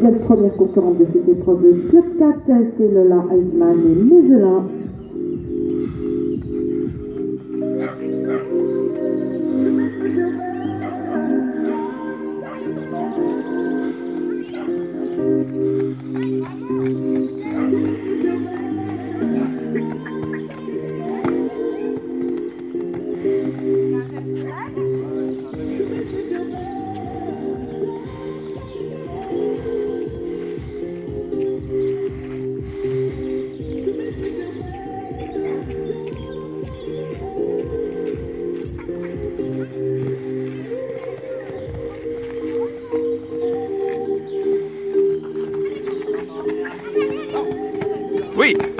nouvelle première concurrente de cette épreuve, Club 4, c'est Lola Heidman et Mesela. Wait,